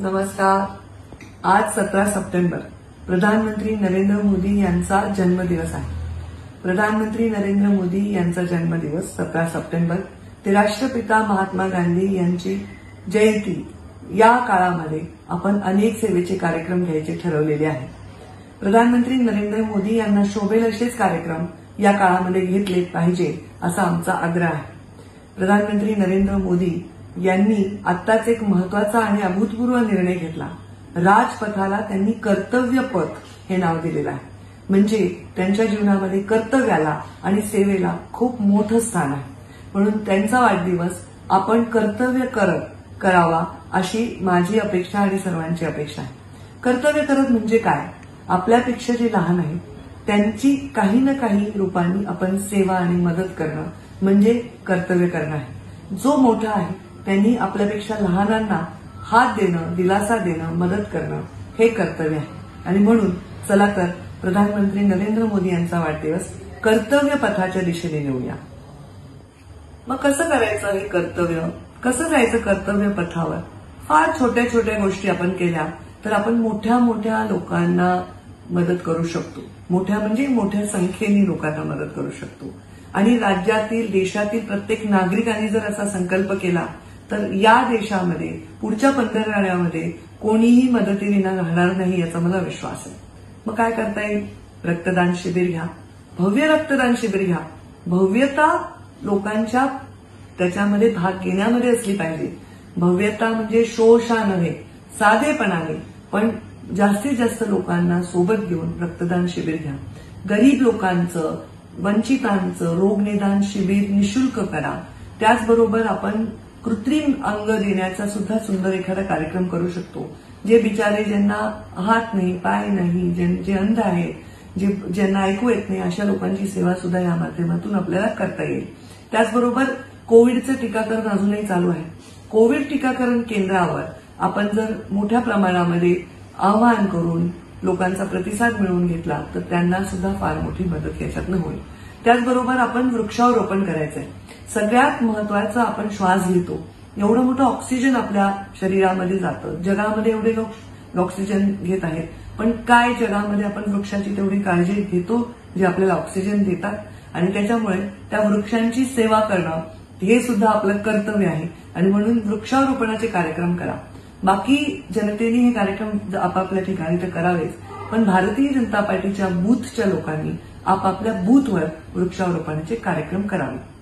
नमस्कार. आज सतरा सप्टेंबर. प्रधानमंत्री नरेंद्र मोदी यांचा जन्मदिवस आहे. प्रधानमंत्री नरेंद्र मोदी यांचा जन्मदिवस सतरा सप्टेंबर. ते राष्ट्रपिता महात्मा गांधी यांची जयंती. या काळामध्ये आपण अनेक सेवेचे कार्यक्रम घ्यायचे ठरवलेले आहे. प्रधानमंत्री नरेंद्र मोदी यांना शोभेल असेच कार्यक्रम या काळामध्ये घेतले पाहिजे असा आमचा आग्रह आहे. प्रधानमंत्री नरेंद्र मोदी यांनी आत्ताच एक महत्त्वाचा आणि अभूतपूर्व निर्णय घेतला. राजपथाला त्यांनी कर्तव्यपथ हे नाव दिलेलं आहे. म्हणजे त्यांच्या जीवनामध्ये कर्तव्याला आणि सेवेला खूप मोठं स्थान आहे. म्हणून त्यांचा वाढदिवस आपण कर्तव्य करत करावा अशी माझी अपेक्षा आणि सर्वांची अपेक्षा आहे. कर्तव्य करत म्हणजे काय? आपल्यापेक्षा जे लहान आहेत त्यांची काही ना काही रूपाने आपण सेवा आणि मदत करणं म्हणजे कर्तव्य करणं आहे. जो मोठा आहे त्यांनी आपल्यापेक्षा लहानांना हात देणं दिलासा देणं मदत करणं हे कर्तव्य आहे. आणि म्हणून चला तर प्रधानमंत्री नरेंद्र मोदी यांचा वाढदिवस कर्तव्य पथाच्या दिशेने नेऊया. मग कसं करायचं हे कर्तव्य? कसं जायचं कर्तव्य पथावर? फार छोट्या छोट्या गोष्टी आपण केल्या तर आपण मोठ्या मोठ्या लोकांना मदत करू शकतो. मोठ्या म्हणजे मोठ्या संख्येने लोकांना मदत करू शकतो. आणि राज्यातील देशातील प्रत्येक नागरिकांनी जर असा संकल्प केला तर या देशामध्ये पुढच्या पंधरवड्यामध्ये कोणीही मदतीविना राहणार नाही याचा मला विश्वास आहे. मग काय करता येईल? रक्तदान शिबिर घ्या. भव्य रक्तदान शिबिर घ्या. भव्यता लोकांच्या त्याच्यामध्ये भाग घेण्यामध्ये असली पाहिजे. भव्यता म्हणजे शोषा नव्हे साधेपणाने पण जास्तीत जास्त लोकांना सोबत घेऊन रक्तदान शिबिर घ्या. गरीब लोकांचं वंचितांचं रोगनिदान शिबिर निशुल्क करा. त्याचबरोबर आपण कृत्रिम अंग देण्याचा सुद्धा सुंदर एखादा कार्यक्रम करू शकतो. जे बिचारे ज्यांना हात नाही पाय नाही जे अंध आहेत जे ज्यांना ऐकू येत नाही अशा लोकांची सेवा सुद्धा या माध्यमातून आपल्याला करता येईल. त्याचबरोबर कोविडचं टीकाकरण अजूनही चालू आहे. कोविड टीकाकरण केंद्रावर आपण जर मोठ्या प्रमाणामध्ये आवाहन करून लोकांचा प्रतिसाद मिळवून घेतला तर त्यांना सुद्धा फार मोठी मदत याच्यातनं होईल. त्याचबरोबर आपण वृक्षारोपण आहे सगळ्यात महत्वाचं आपण श्वास घेतो. एवढं मोठं ऑक्सिजन आपल्या शरीरामध्ये जातं. जगामध्ये एवढे लोक ऑक्सिजन घेत आहेत. पण काय जगामध्ये आपण वृक्षाची तेवढी काळजी घेतो जे आपल्याला ऑक्सिजन देतात? आणि त्याच्यामुळे त्या वृक्षांची सेवा करणं हे सुद्धा आपलं कर्तव्य आहे. आणि म्हणून वृक्षारोपणाचे कार्यक्रम करा. बाकी जनतेने हे कार्यक्रम आपापल्या ठिकाणी तर करावेच. पण भारतीय जनता पार्टीच्या बूथच्या लोकांनी आपापल्या बूथवर वृक्षारोपणाचे कार्यक्रम करावे.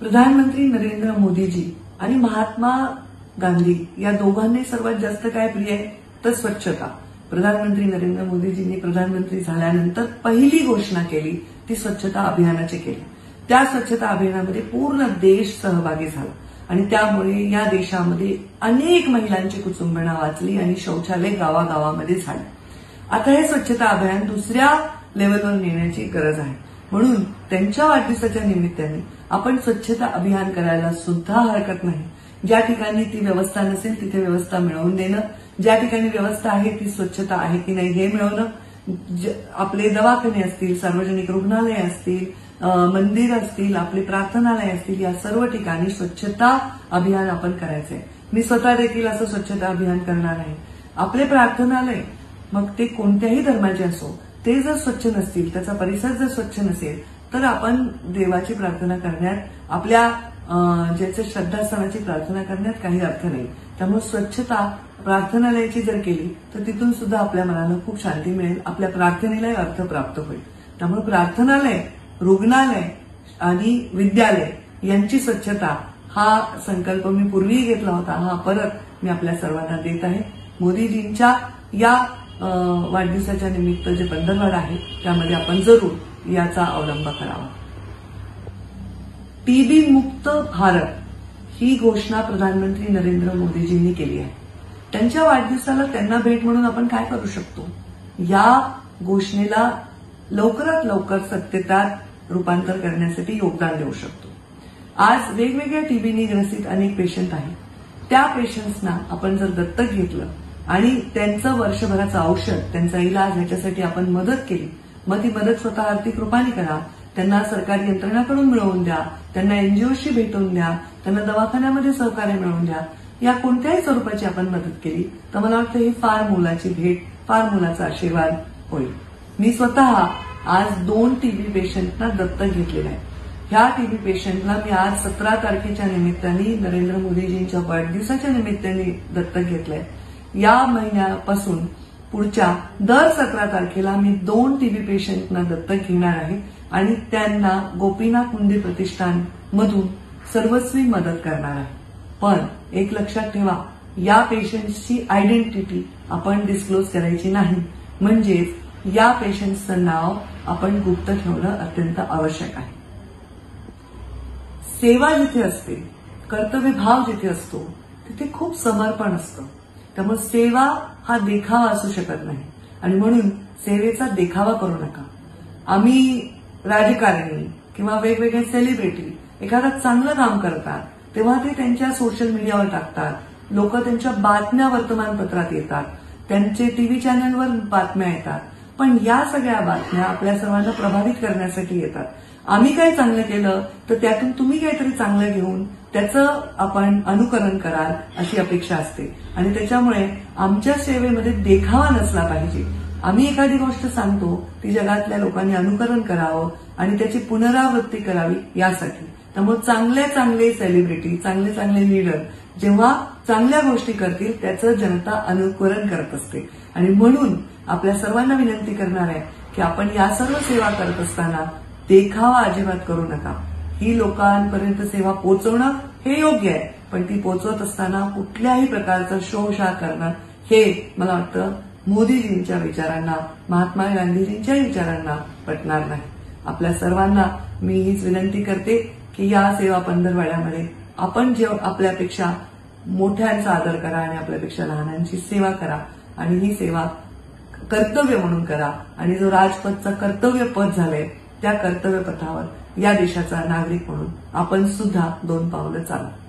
प्रधानमंत्री नरेंद्र मोदीजी आणि महात्मा गांधी या दोघांनी सर्वात जास्त काय प्रिय आहे? तर स्वच्छता. प्रधानमंत्री नरेंद्र मोदीजींनी प्रधानमंत्री झाल्यानंतर पहिली घोषणा केली ती स्वच्छता अभियानाची केली. त्या स्वच्छता अभियानामध्ये पूर्ण देश सहभागी झाला. आणि त्यामुळे या देशामध्ये अनेक महिलांची कुचुंबणा वाचली आणि शौचालय गावागावामध्ये झाले. आता हे स्वच्छता अभियान दुसऱ्या लेवलवर नेण्याची गरज आहे. म्हणून त्यांच्या वाढदिवसाच्या निमित्ताने आपण स्वच्छता अभियान करायला सुद्धा हरकत नाही. ज्या ठिकाणी ती व्यवस्था नसेल तिथे व्यवस्था मिळवून देणं. ज्या ठिकाणी व्यवस्था आहे ती स्वच्छता आहे की नाही हे मिळवणं. आपले दवाखाने असतील सार्वजनिक रुग्णालय असतील मंदिर असतील आपले प्रार्थनालय असतील या सर्व ठिकाणी स्वच्छता अभियान आपण करायचंय. मी स्वतः देखील असं स्वच्छता अभियान करणार आहे. आपले प्रार्थनालय मग ते कोणत्याही धर्माचे असो ते जर स्वच्छ नसतील त्याचा परिसर जर स्वच्छ नसेल तर आपण देवाची प्रार्थना करण्यात आपल्या ज्याच्या श्रद्धास्थानाची प्रार्थना करण्यात काही अर्थ नाही. त्यामुळे स्वच्छता प्रार्थनालयाची जर केली तर तिथून सुद्धा आपल्या मनाला खूप शांती मिळेल आपल्या प्रार्थनेलाही अर्थ प्राप्त होईल. त्यामुळे प्रार्थनालय रुग्णालय आणि विद्यालय यांची स्वच्छता हा संकल्प मी पूर्वीही घेतला होता हा परत मी आपल्या सर्वांना देत आहे. मोदीजींच्या या वाढदिवसाच्या निमित्त जे बंधनवाड आहे त्यामध्ये आपण जरूर याचा अवलंब करावा. टीबी मुक्त भारत ही घोषणा प्रधानमंत्री नरेंद्र मोदीजींनी केली आहे. त्यांच्या वाढदिवसाला त्यांना भेट म्हणून आपण काय करू शकतो? या घोषणेला लवकरात लवकर सत्यतात रूपांतर करण्यासाठी योगदान देऊ शकतो. आज वेगवेगळ्या टीबीनी ग्रसित अनेक पेशंट आहेत. त्या पेशंट्सना आपण जर दत्तक घेतलं आणि त्यांचं वर्षभराचं औषध त्यांचा इलाज ह्याच्यासाठी आपण मदत केली. मग ती मदत स्वतः आर्थिक रुपाने करा. त्यांना सरकारी यंत्रणाकडून मिळवून द्या. त्यांना एनजीओशी भेटून द्या. त्यांना दवाखान्यामध्ये सहकार्य मिळवून द्या. या कोणत्याही स्वरूपाची आपण मदत केली तर मला वाटतं ही फार मोलाची भेट फार मोलाचा आशीर्वाद होईल. मी स्वतः आज दोन टीबी पेशंटना दत्तक घेतलेलं आहे. ह्या टीबी पेशंटला मी आज सतरा तारखेच्या निमित्ताने नरेंद्र मोदीजींच्या वाढदिवसाच्या निमित्ताने दत्तक घेतलंय. या महिन्यापासून पुढच्या दर सतरा तारखेला मी दोन टीबी पेशंटना दत्तक घेणार आहे आणि त्यांना गोपीनाथ मुंडे प्रतिष्ठान मधून सर्वस्वी मदत करणार आहे. पण एक लक्षात ठेवा या पेशंटची आयडेंटिटी आपण डिस्क्लोज करायची नाही. म्हणजेच या पेशंटचं नाव आपण गुप्त ठेवणं अत्यंत आवश्यक आहे. सेवा जिथे असते कर्तव्य भाव जिथे असतो तिथे खूप समर्पण असतं. त्यामुळे सेवा हा देखावा असू शकत नाही. आणि म्हणून सेवेचा देखावा करू नका. आम्ही राजकारणी किंवा वेगवेगळे सेलिब्रिटी एखादं चांगलं काम करतात तेव्हा ते त्यांच्या सोशल मीडियावर टाकतात. लोक त्यांच्या बातम्या वर्तमानपत्रात येतात. त्यांचे टीव्ही चॅनलवर बातम्या येतात. पण या सगळ्या बातम्या आपल्या सर्वांना प्रभावित करण्यासाठी येतात. आम्ही काय चांगलं केलं तर त्यातून तुम्ही काहीतरी चांगलं घेऊन त्याचं आपण अनुकरण कराल अशी अपेक्षा असते. आणि त्याच्यामुळे आमच्या सेवेमध्ये देखावा नसला पाहिजे. आम्ही एखादी गोष्ट सांगतो ती जगातल्या लोकांनी अनुकरण करावं आणि त्याची पुनरावृत्ती करावी यासाठी. त्यामुळे चांगले चांगले सेलिब्रिटी चांगले चांगले लीडर जेव्हा चांगल्या गोष्टी करतील त्याचं जनता अनुकरण करत असते. आणि म्हणून आपल्या सर्वांना विनंती करणार आहे की आपण या सर्व सेवा करत असताना देखावा अजिबात करू नका. ही लोकांपर्यंत सेवा पोहोचवणं हे योग्य आहे. पण ती पोहोचवत असताना कुठल्याही प्रकारचा शोषा करणं हे मला वाटतं मोदीजींच्या विचारांना महात्मा गांधीजींच्या विचारांना पटणार नाही. आपल्या सर्वांना मी हीच विनंती करते की या सेवा पंधरवाड्यामध्ये आपण जे आपल्यापेक्षा मोठ्यांचा आदर करा आणि आपल्यापेक्षा लहानांची सेवा करा आणि ही सेवा कर्तव्य म्हणून करा. आणि जो राजपथचं कर्तव्य पथ झालंय त्या कर्तव्य पथावर या देशाचा नागरिक म्हणून आपण सुद्धा दोन पावलं चालू.